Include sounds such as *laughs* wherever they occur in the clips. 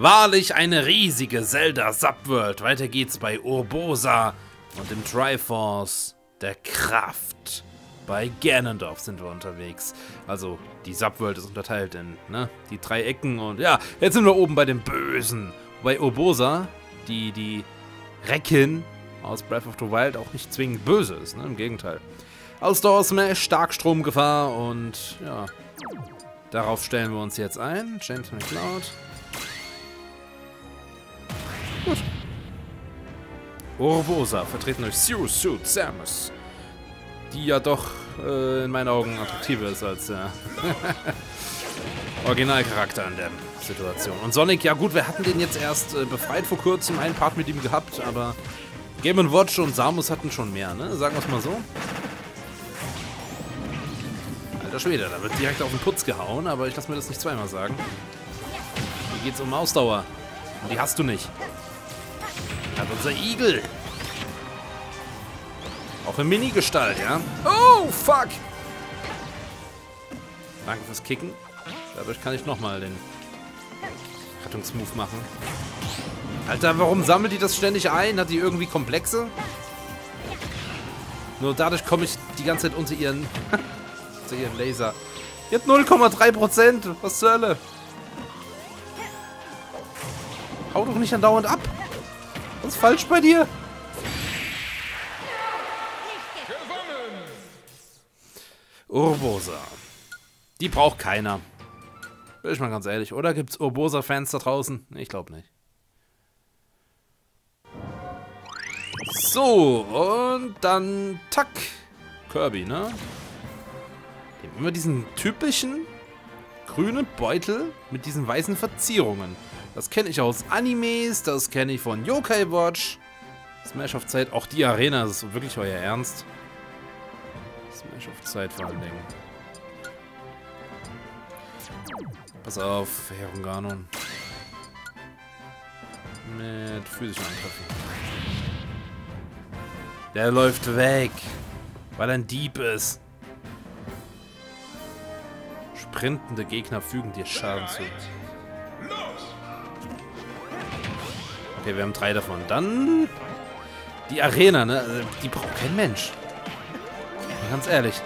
Wahrlich eine riesige Zelda-Subworld. Weiter geht's bei Urbosa und dem Triforce der Kraft. Bei Ganondorf sind wir unterwegs. Also, die Subworld ist unterteilt in ne, die drei Ecken und ja, jetzt sind wir oben bei dem Bösen. Bei Urbosa, die, die Recken aus Breath of the Wild auch nicht zwingend böse ist, ne? im Gegenteil. Ausdauer Smash, Starkstromgefahr und ja, darauf stellen wir uns jetzt ein. James McCloud. Gut. Urbosa, vertreten durch Zero Suit Samus. Die ja doch äh, in meinen Augen attraktiver ist als der *laughs* Originalcharakter in der Situation. Und Sonic, ja gut, wir hatten den jetzt erst äh, befreit vor kurzem, einen Part mit ihm gehabt, aber Game Watch und Samus hatten schon mehr, ne? Sagen wir es mal so. Alter Schwede, da wird direkt auf den Putz gehauen, aber ich lasse mir das nicht zweimal sagen. Hier geht's um Ausdauer. Und die hast du nicht. Unser Igel. Auch in Mini-Gestalt, ja? Oh, fuck! Danke fürs Kicken. Dadurch kann ich nochmal den Rettungsmove machen. Alter, warum sammelt die das ständig ein? Hat die irgendwie Komplexe? Nur dadurch komme ich die ganze Zeit unter ihren, *laughs* unter ihren Laser. Die hat 0,3%. Was zur Hölle? Hau doch nicht andauernd ab. Falsch bei dir? Urbosa. Die braucht keiner. Bin ich mal ganz ehrlich. Oder gibt es Urbosa-Fans da draußen? Ich glaube nicht. So, und dann Tack. Kirby, ne? Immer diesen typischen grünen Beutel mit diesen weißen Verzierungen. Das kenne ich aus Animes, das kenne ich von Yokai Watch. Smash of Zeit, auch die Arena, das ist wirklich euer Ernst. Smash of Zeit vor allen Dingen. Pass auf, Herunganon. Mit physischen Angriffen. Der läuft weg, weil er ein Dieb ist. Sprintende Gegner fügen dir Schaden zu. Okay, wir haben drei davon. Dann die Arena, ne? Also, die braucht kein Mensch. Ganz ehrlich.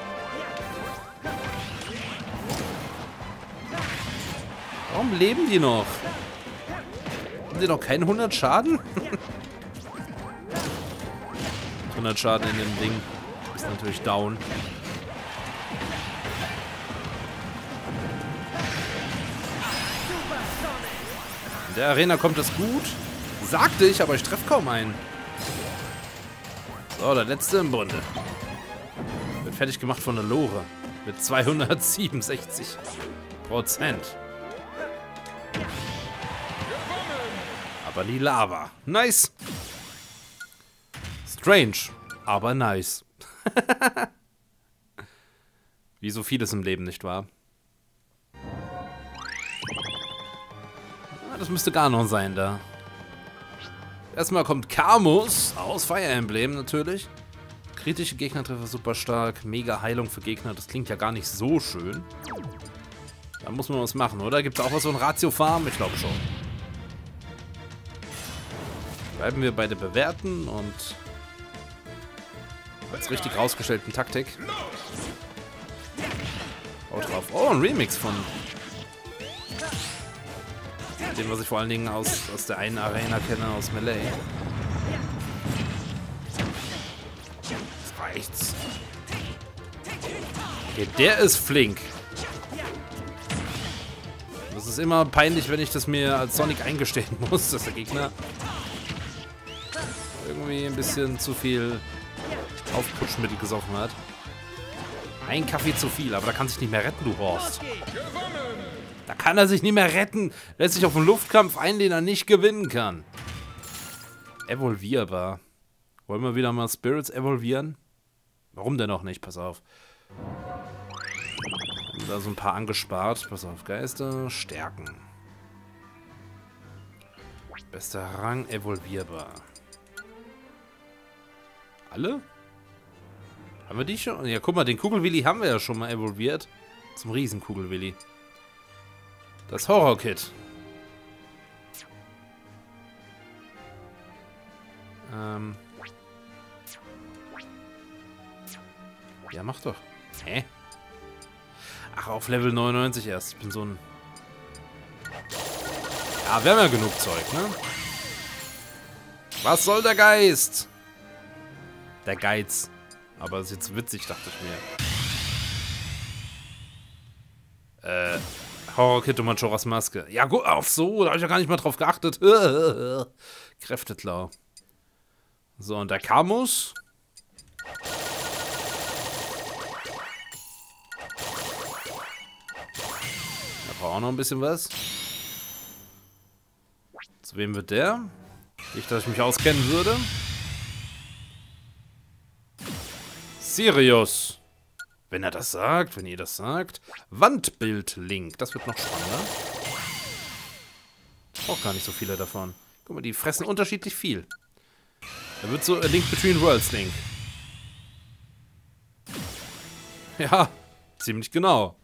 Warum leben die noch? Haben die noch keinen 100 Schaden? *laughs* 100 Schaden in dem Ding. Ist natürlich down. In der Arena kommt es gut. Sagte ich, aber ich treffe kaum einen. So, der letzte im Bunde. Wird fertig gemacht von der Lore. Mit 267 Prozent. Aber die Lava. Nice. Strange, aber nice. *laughs* Wie so vieles im Leben, nicht wahr? Das müsste Ganon sein da. Erstmal kommt Camus aus Fire Emblem natürlich. Kritische Gegnertreffer super stark. Mega Heilung für Gegner. Das klingt ja gar nicht so schön. Da muss man was machen, oder? Gibt es auch was so ein Ratio-Farm? Ich glaube schon. Bleiben wir bei der Bewerten und als richtig rausgestellten Taktik. Haut drauf. Oh, ein Remix von dem, was ich vor allen Dingen aus, aus der einen Arena kenne, aus Melee. Jetzt reicht's. Okay, der ist flink. Das ist immer peinlich, wenn ich das mir als Sonic eingestehen *laughs* muss, dass der Gegner irgendwie ein bisschen zu viel Aufputschmittel gesoffen hat. Ein Kaffee zu viel, aber da kann sich nicht mehr retten, du Horst. Da kann er sich nicht mehr retten. Lässt sich auf einen Luftkampf ein, den er nicht gewinnen kann. Evolvierbar. Wollen wir wieder mal Spirits evolvieren? Warum denn auch nicht? Pass auf. Da so ein paar angespart. Pass auf, Geister, Stärken. Bester Rang, evolvierbar. Alle? Haben wir die schon? Ja, guck mal, den Kugelwilli haben wir ja schon mal evolviert. Zum Riesenkugelwilli. Das Horror-Kit. Ähm. Ja, mach doch. Hä? Ach, auf Level 99 erst. Ich bin so ein... Ja, wir haben ja genug Zeug, ne? Was soll der Geist? Der Geiz. Aber das ist jetzt witzig, dachte ich mir. Äh... Horror Kid und Majoras Maske. Ja, gut, auf so, da habe ich ja gar nicht mal drauf geachtet. *laughs* Kräfteklar. So, und der Camus. Da braucht auch noch ein bisschen was. Zu wem wird der? Nicht, dass ich mich auskennen würde. Sirius. Wenn er das sagt, wenn ihr das sagt. Wandbild-Link. Das wird noch spannender. Auch gar nicht so viele davon. Guck mal, die fressen unterschiedlich viel. Da wird so a Link Between Worlds Link. Ja, ziemlich genau.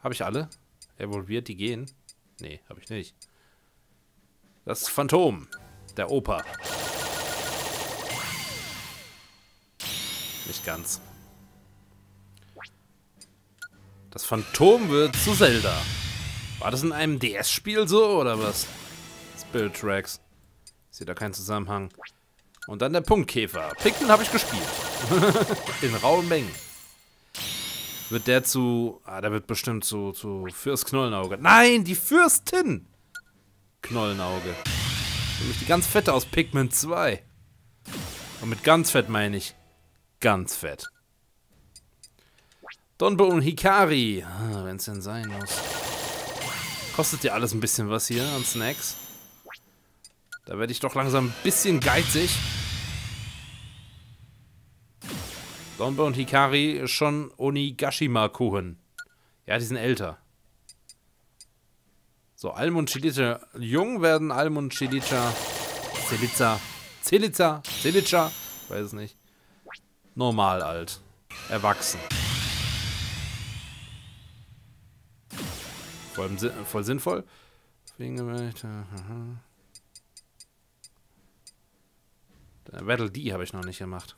Habe ich alle? Evolviert, die gehen? Nee, habe ich nicht. Das Phantom. Der Opa. Nicht ganz. Das Phantom wird zu Zelda. War das in einem DS-Spiel so, oder was? Spirit Tracks. Ich sehe da keinen Zusammenhang. Und dann der Punktkäfer. Pikmin habe ich gespielt. *laughs* in rauen Mengen. Wird der zu... Ah, der wird bestimmt zu, zu Fürst Knollenauge. Nein, die Fürstin! Knollenauge. Nämlich die ganz fette aus Pikmin 2. Und mit ganz fett meine ich ganz fett. Donbo und Hikari. Ah, Wenn es denn sein muss. Kostet ja alles ein bisschen was hier an Snacks. Da werde ich doch langsam ein bisschen geizig. Donbo und Hikari schon Onigashima-Kuchen. Ja, die sind älter. So, Alm und Chilica jung werden Alm und Chilica Celica Celica Celica weiß es nicht. Normal alt. Erwachsen. Voll, voll sinnvoll. Battle D habe ich noch nicht gemacht.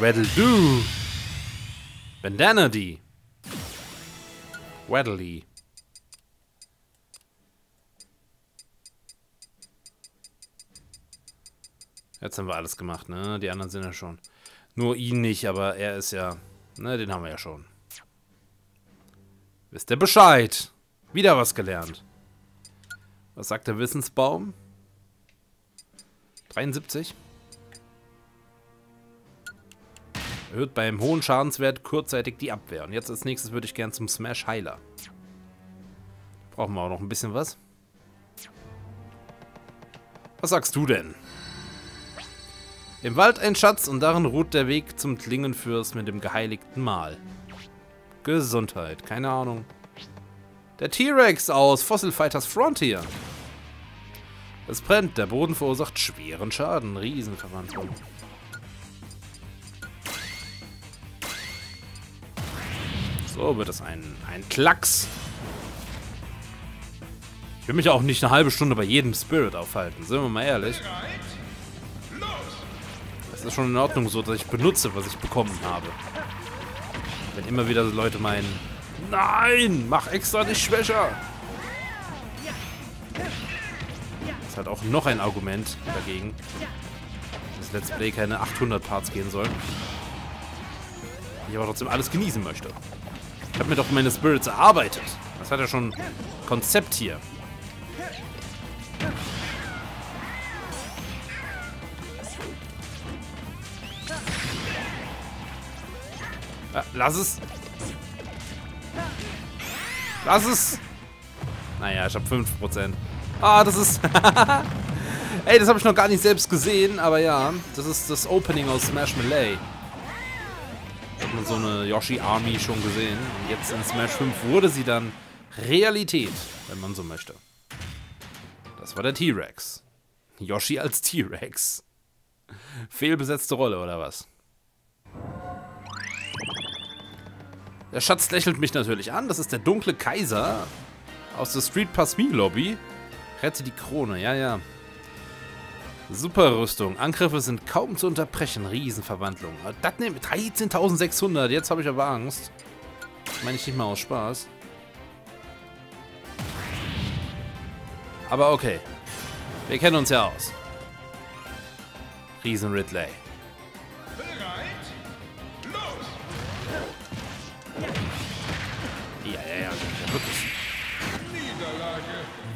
Rattle Do. Bandana D. Waddly. Jetzt haben wir alles gemacht, ne? Die anderen sind ja schon. Nur ihn nicht, aber er ist ja... Ne, den haben wir ja schon. Wisst ihr Bescheid? Wieder was gelernt. Was sagt der Wissensbaum? 73? Erhöht beim hohen Schadenswert kurzzeitig die Abwehr. Und jetzt als nächstes würde ich gern zum Smash Heiler. Brauchen wir auch noch ein bisschen was. Was sagst du denn? Im Wald ein Schatz und darin ruht der Weg zum Klingenfürst mit dem geheiligten Mal. Gesundheit, keine Ahnung. Der T-Rex aus Fossil Fighters Frontier. Es brennt, der Boden verursacht schweren Schaden. Riesenverwandlung. So wird es ein, ein Klacks. Ich will mich auch nicht eine halbe Stunde bei jedem Spirit aufhalten, sind wir mal ehrlich. Es ist schon in Ordnung so, dass ich benutze, was ich bekommen habe. Wenn immer wieder Leute meinen, nein, mach extra nicht schwächer. Das ist halt auch noch ein Argument dagegen, dass Let's Play keine 800 Parts gehen soll. Ich aber trotzdem alles genießen möchte. Ich habe mir doch meine Spirits erarbeitet. Das hat ja schon Konzept hier. Lass es. Lass es. Naja, ich habe 5%. Ah, das ist... *laughs* Ey, das habe ich noch gar nicht selbst gesehen, aber ja, das ist das Opening aus Smash Melee hat man so eine Yoshi-Army schon gesehen. Und jetzt in Smash 5 wurde sie dann Realität, wenn man so möchte. Das war der T-Rex. Yoshi als Der Schatz lächelt mich natürlich an. Das ist der dunkle Kaiser aus der Street Pass Me Lobby. Rette die Krone, ja, ja. Super Rüstung. Angriffe sind kaum zu unterbrechen. Riesenverwandlung. Das nimmt 13.600. Jetzt habe ich aber Angst. Meine ich nicht mal aus Spaß. Aber okay. Wir kennen uns ja aus. Riesen Ridley.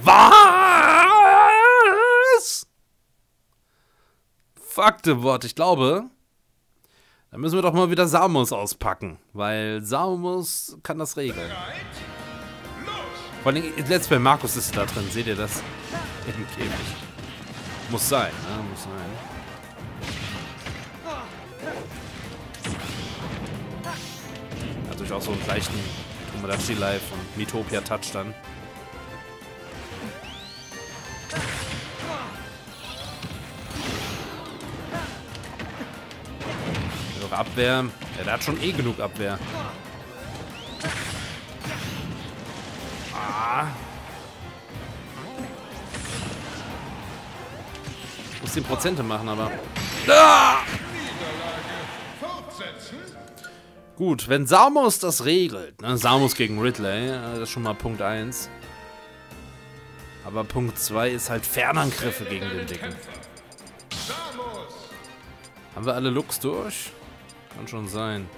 Was? Fakte Wort. Ich glaube, da müssen wir doch mal wieder Samus auspacken. Weil Samus kann das regeln. Vor allem, letztes bei Markus ist da drin. Seht ihr das? Käfig. Muss sein, ne? Muss sein. Hat durchaus so einen leichten Tomodachi Live und Mitopia Touch dann. Abwehr. Ja, der hat schon eh genug Abwehr. Ah. Muss 10 Prozente machen, aber. Ah! Gut, wenn Samus das regelt, ne? Samus gegen Ridley, das ist schon mal Punkt 1. Aber Punkt 2 ist halt Fernangriffe gegen den Dicken. Haben wir alle Looks durch? Kann schon sein.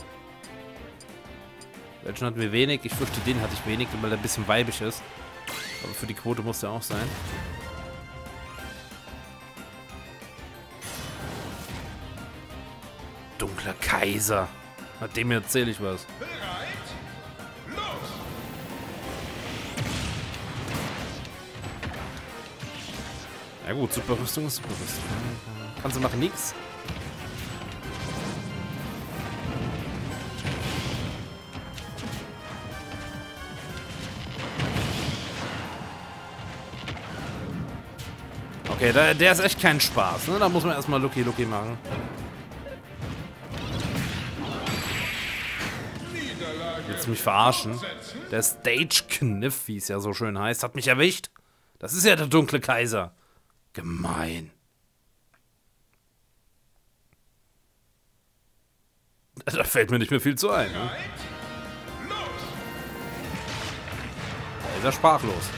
Welchen hatten wir wenig? Ich fürchte, den hatte ich wenig, weil der ein bisschen weibig ist. Aber für die Quote muss der auch sein. Dunkler Kaiser. Mit dem erzähle ich was. Ja gut, Superrüstung ist Superrüstung. Kannst du machen nix. Okay, der, der ist echt kein Spaß, ne? Da muss man erstmal Lucky Lucky machen. Willst du mich verarschen? Der Stage-Kniff, wie es ja so schön heißt, hat mich erwischt. Das ist ja der dunkle Kaiser. Gemein. Da fällt mir nicht mehr viel zu ein. Ne? Da ist er sprachlos.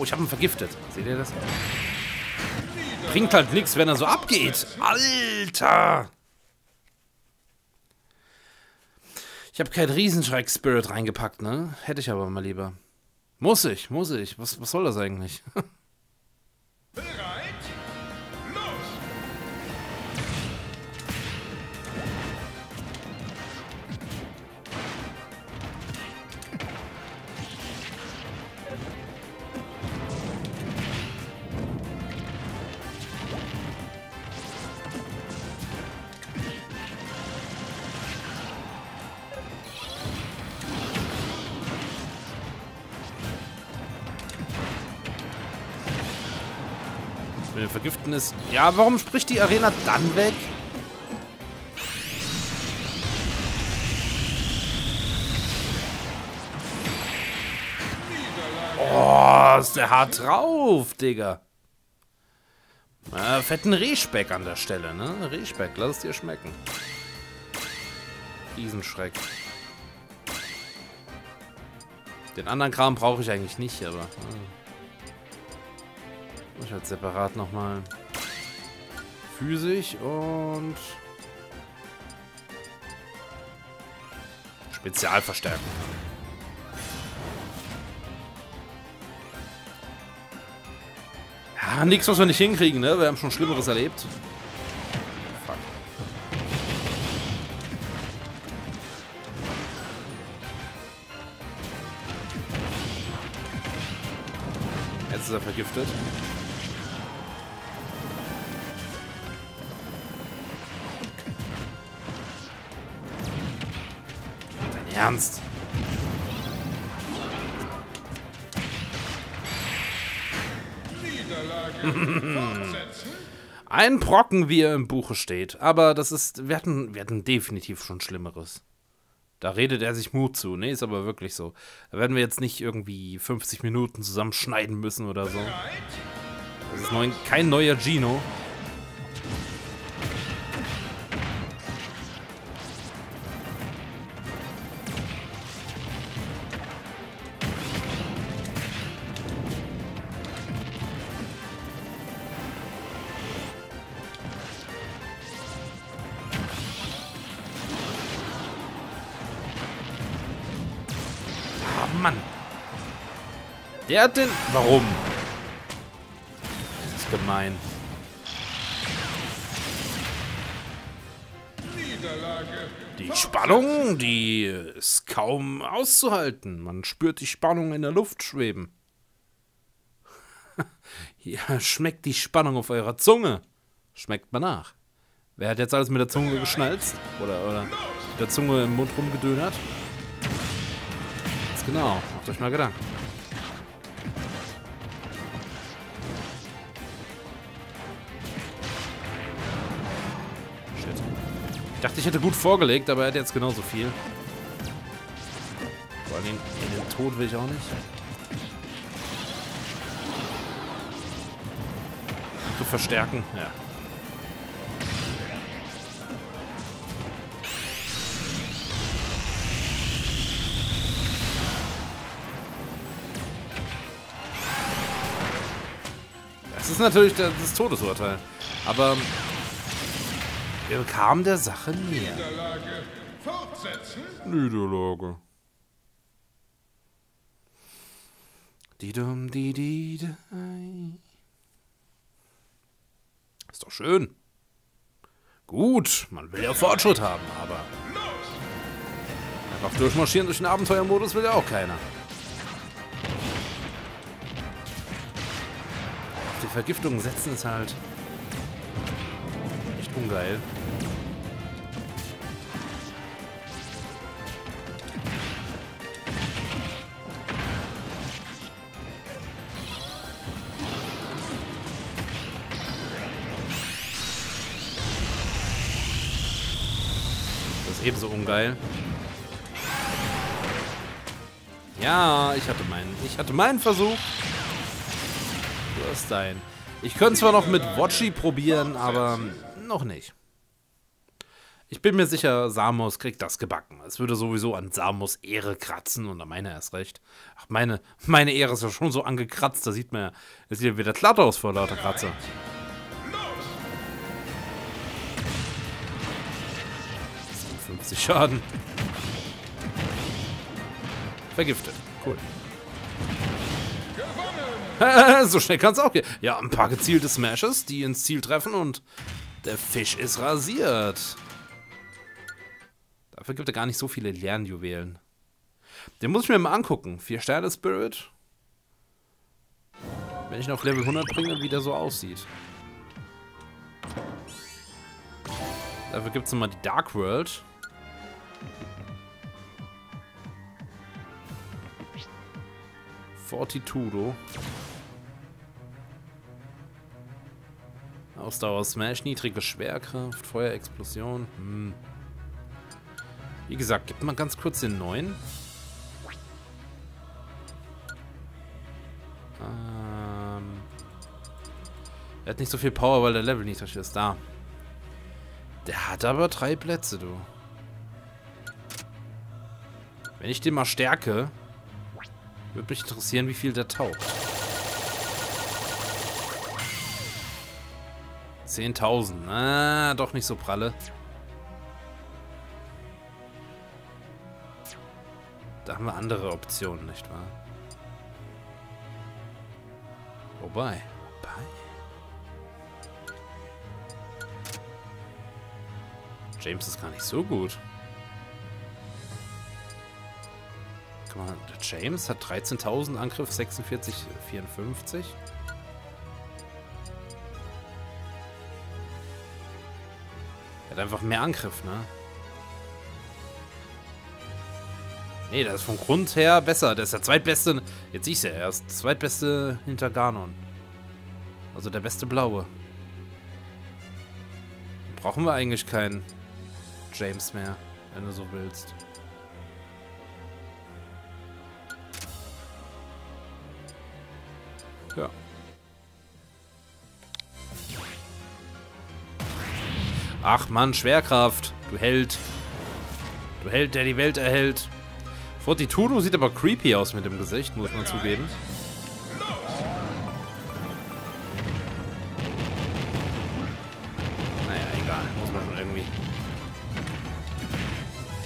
Oh, ich habe ihn vergiftet. Seht ihr das? Bringt halt nichts, wenn er so abgeht. Alter! Ich habe keinen Riesenschreck-Spirit reingepackt, ne? Hätte ich aber mal lieber. Muss ich, muss ich. Was, was soll das eigentlich? *laughs* ist. Ja, warum spricht die Arena dann weg? Oh, ist der hart drauf, Digga. Äh, fetten Rehspeck an der Stelle, ne? Rehspeck, lass es dir schmecken. Riesenschreck. Den anderen Kram brauche ich eigentlich nicht, aber... hm. Ich halt separat nochmal physisch und Spezialverstärkung. Ja, nichts, was wir nicht hinkriegen, ne? Wir haben schon Schlimmeres erlebt. Jetzt ist er vergiftet. Ernst? *laughs* Ein Brocken, wie er im Buche steht. Aber das ist, wir hatten, wir hatten definitiv schon Schlimmeres. Da redet er sich Mut zu. Nee, ist aber wirklich so. Da werden wir jetzt nicht irgendwie 50 Minuten zusammenschneiden müssen oder so. Das ist kein neuer Gino. Der hat den... Warum? Das ist gemein. Die Spannung, die ist kaum auszuhalten. Man spürt die Spannung in der Luft schweben. *laughs* Ja, schmeckt die Spannung auf eurer Zunge. Schmeckt mal nach. Wer hat jetzt alles mit der Zunge geschnalzt? Oder, oder mit der Zunge im Mund rumgedönert? Ganz genau. Macht euch mal Gedanken. Ich dachte, ich hätte gut vorgelegt, aber er hat jetzt genauso viel. Vor allem in den Tod will ich auch nicht. Zu verstärken, ja. Das ist natürlich das das Todesurteil. Aber wir kamen der Sache näher. Niederlage. Fortsetzen. Niederlage. Die dum die die dei. Ist doch schön. Gut, man will ja Fortschritt haben, aber einfach durchmarschieren durch den Abenteuermodus will ja auch keiner. Auf die Vergiftung setzen ist halt echt ungeil. Ebenso ungeil. Ja, ich hatte meinen. Ich hatte meinen Versuch. Du hast deinen. Ich könnte zwar noch mit Watchi probieren, aber noch nicht. Ich bin mir sicher, Samos kriegt das gebacken. Es würde sowieso an Samos Ehre kratzen und an meiner erst recht. Ach, meine, meine Ehre ist ja schon so angekratzt, da sieht man ja, es sieht ja wieder glatt aus vor lauter Kratzer. 50 Schaden. Vergiftet. Cool. Gewonnen. so schnell kann es auch gehen. Ja, ein paar gezielte Smashes, die ins Ziel treffen und der Fisch ist rasiert. Dafür gibt er gar nicht so viele Lernjuwelen. Den muss ich mir mal angucken. Vier Sterne Spirit. Wenn ich ihn auf Level 100 bringe, wie der so aussieht. Dafür gibt es nochmal die Dark World. Fortitudo. Ausdauer Smash, niedrige Schwerkraft, Feuerexplosion. Hm. Wie gesagt, gib mal ganz kurz den neuen. Ähm. Er hat nicht so viel Power, weil der Level niedrig ist. Da. Der hat aber drei Plätze, du. Wenn ich den mal stärke, würde mich interessieren, wie viel der taugt. 10.000. Ah, doch nicht so pralle. Da haben wir andere Optionen, nicht wahr? Wobei. Wobei. James ist gar nicht so gut. Guck mal, der James hat 13.000 Angriff, 46, 54. Er hat einfach mehr Angriff, ne? Nee, das ist vom Grund her besser. Der ist der zweitbeste. Jetzt du ja, er ist der zweitbeste hinter Ganon. Also der beste Blaue. brauchen wir eigentlich keinen James mehr, wenn du so willst. Ja. Ach Mann, Schwerkraft. Du Held. Du Held, der die Welt erhält. Fortitudo sieht aber creepy aus mit dem Gesicht, muss man zugeben. Naja, egal. Muss man schon irgendwie...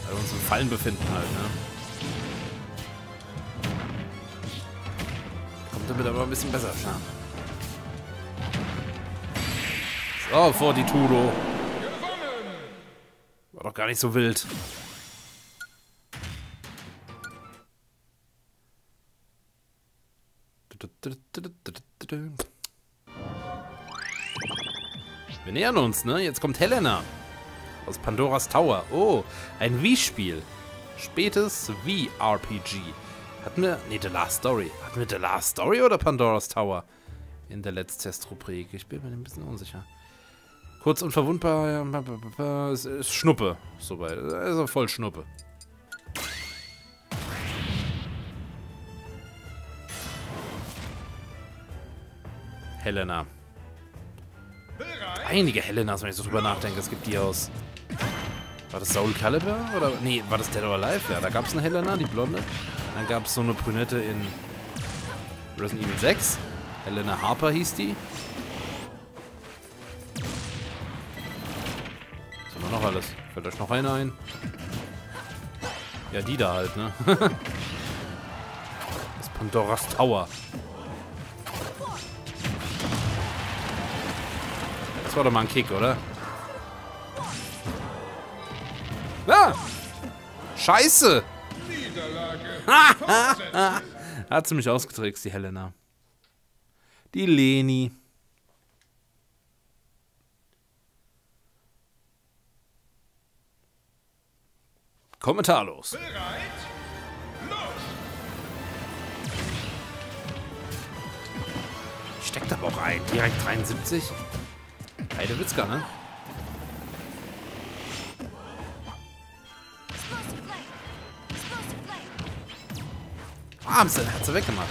Weil wir uns im Fallen befinden halt, ne? Aber ein bisschen besser klar. So, Fortitudo. War doch gar nicht so wild. Wir nähern uns, ne? Jetzt kommt Helena. Aus Pandoras Tower. Oh, ein Wii-Spiel. Spätes Wii-RPG. Hatten wir... Ne, The Last Story. Hatten wir The Last Story oder Pandoras Tower? In der Letztest-Rubrik. Ich bin mir ein bisschen unsicher. Kurz und verwundbar. Es ist Schnuppe. Soweit. Also voll Schnuppe. Helena. Einige Helenas, wenn ich so drüber nachdenke. Es gibt die aus. War das Soul Calibur? Oder. Nee, war das Dead or Alive? Ja, da gab es eine Helena, die blonde. Dann gab es so eine Brünette in Resident Evil 6. Helena Harper hieß die. Was haben wir noch alles? Fällt euch noch eine ein? Ja, die da halt, ne? *laughs* das Pandoras Tower. Das war doch mal ein Kick, oder? Ah! Scheiße! *laughs* Hat sie mich ausgetrickst, die Helena. Die Leni. Kommentarlos. Steckt aber auch ein. Direkt 73. Heidewitzka, ne? Ah, hat sie weggemacht.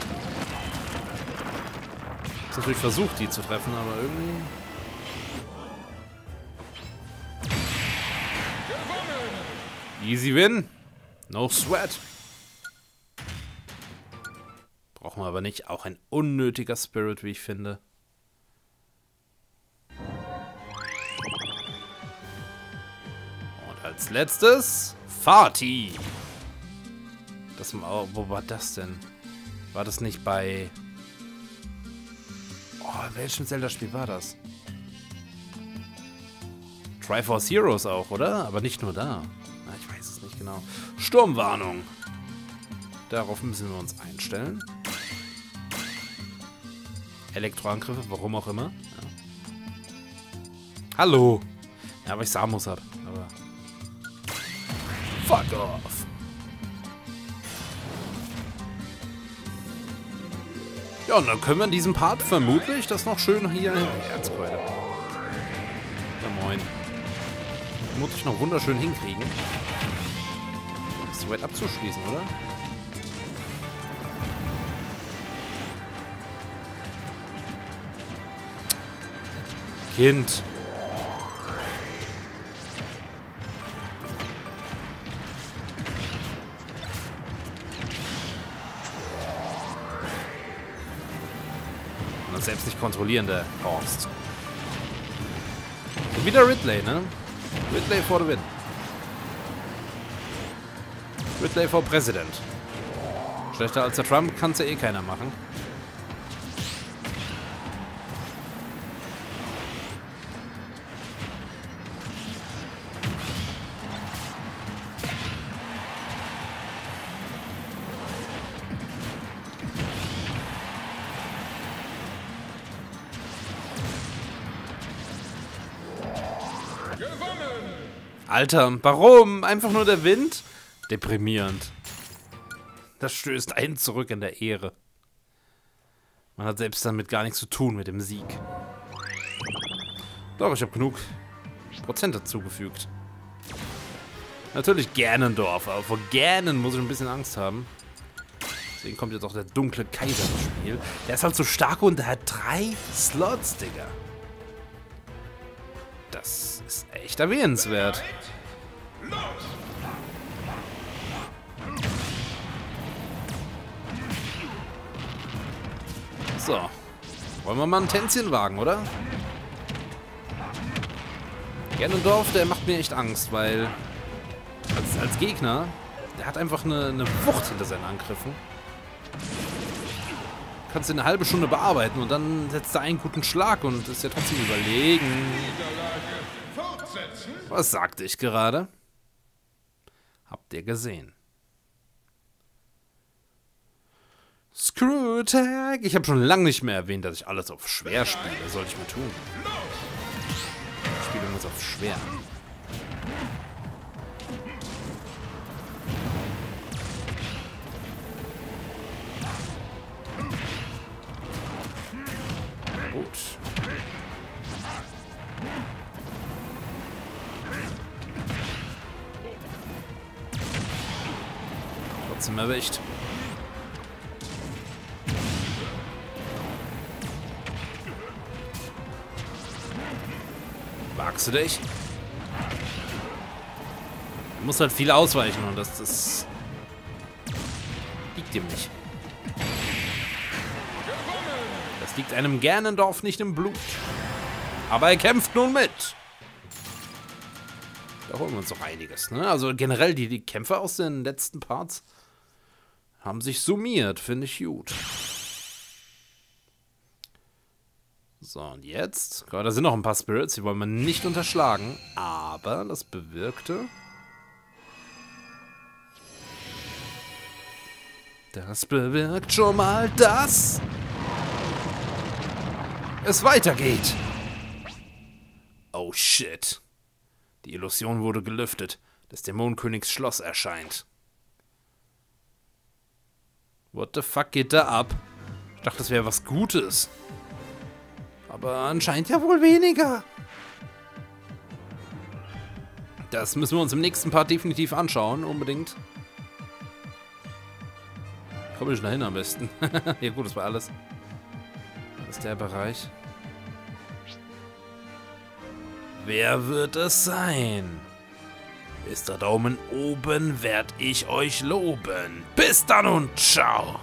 Ist natürlich versucht, die zu treffen, aber irgendwie. Easy win. No sweat. Brauchen wir aber nicht. Auch ein unnötiger Spirit, wie ich finde. Und als letztes Fatih. Das, oh, wo war das denn? War das nicht bei... Oh, welchem Zelda-Spiel war das? Triforce Heroes auch, oder? Aber nicht nur da. Ich weiß es nicht genau. Sturmwarnung. Darauf müssen wir uns einstellen. Elektroangriffe, warum auch immer. Ja. Hallo. Ja, weil ich Samus hab. Aber... Fuck off. Ja, und dann können wir in diesem Part vermutlich das noch schön hier... Erzkeule. Ja, moin. Vermutlich noch wunderschön hinkriegen. Das so weit abzuschließen, oder? Kind. Kontrollierende Horst. Und wieder Ridley, ne? Ridley for the win. Ridley for President. Schlechter als der Trump kann es ja eh keiner machen. Alter, warum? Einfach nur der Wind? Deprimierend. Das stößt einen zurück in der Ehre. Man hat selbst damit gar nichts zu tun mit dem Sieg. Doch, ich habe genug Prozent dazugefügt. Natürlich Gernendorf, aber vor Gernen muss ich ein bisschen Angst haben. Deswegen kommt jetzt auch der dunkle Kaiser ins Spiel. Der ist halt so stark und der hat drei Slots, Digga. Das ist echt erwähnenswert. So. Wollen wir mal ein Tänzchen wagen, oder? Ganondorf, der macht mir echt Angst, weil als, als Gegner, der hat einfach eine, eine Wucht hinter seinen Angriffen. Kannst du eine halbe Stunde bearbeiten und dann setzt er einen guten Schlag und ist ja trotzdem überlegen. Was sagte ich gerade? Habt ihr gesehen? Screw Attack! Ich habe schon lange nicht mehr erwähnt, dass ich alles auf schwer spiele. Soll ich mal tun. Ich spiele irgendwas auf schwer. Gut. Trotzdem erwischt. Wagst du dich? Du musst halt viel ausweichen und das, das liegt ihm nicht. Das liegt einem Gernendorf nicht im Blut. Aber er kämpft nun mit. Da holen wir uns doch einiges. Ne? Also generell die, die Kämpfe aus den letzten Parts haben sich summiert. Finde ich gut. So, und jetzt? Da sind noch ein paar Spirits, die wollen wir nicht unterschlagen. Aber das bewirkte... Das bewirkt schon mal, dass es weitergeht. Oh shit. Die Illusion wurde gelüftet. Des Dämonenkönigs Schloss erscheint. What the fuck geht da ab? Ich dachte, das wäre was Gutes. Aber anscheinend ja wohl weniger. Das müssen wir uns im nächsten Part definitiv anschauen, unbedingt. Komm ich dahin am besten. *laughs* ja gut, das war alles. Das ist der Bereich. Wer wird es sein? Ist der Daumen oben, werd ich euch loben. Bis dann und ciao.